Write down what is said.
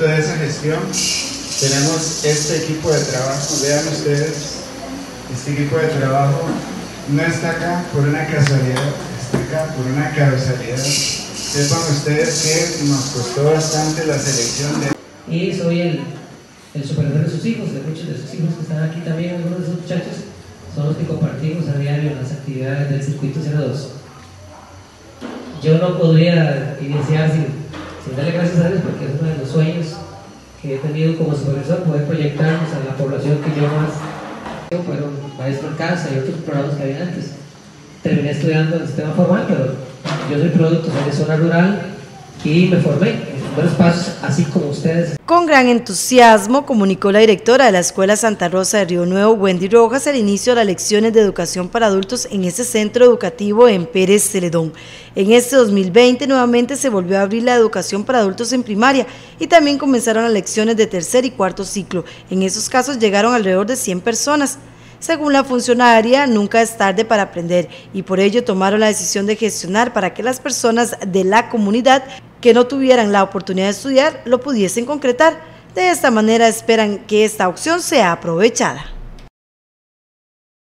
De esa gestión tenemos este equipo de trabajo, vean ustedes, este equipo de trabajo no está acá por una casualidad, está acá por una causalidad. Sepan ustedes que nos costó bastante la selección de... Y soy el, el supervisor de sus hijos, de muchos de sus hijos que están aquí también, algunos de esos muchachos son los que compartimos a diario las actividades del circuito 02. Yo no podría iniciar sin, sin darle gracias a Dios porque es uno de los sueños que he tenido como supervisor, poder proyectarnos a la población que yo más fueron maestro en casa y otros programas que había antes. Terminé estudiando el sistema formal, pero yo soy producto de zona rural y me formé pasos, así como ustedes. Con gran entusiasmo comunicó la directora de la Escuela Santa Rosa de Río Nuevo, Wendy Rojas, el inicio de las lecciones de educación para adultos en ese centro educativo en Pérez Celedón. En este 2020 nuevamente se volvió a abrir la educación para adultos en primaria y también comenzaron las lecciones de tercer y cuarto ciclo. En esos casos llegaron alrededor de 100 personas. Según la funcionaria, nunca es tarde para aprender y por ello tomaron la decisión de gestionar para que las personas de la comunidad que no tuvieran la oportunidad de estudiar lo pudiesen concretar. De esta manera esperan que esta opción sea aprovechada.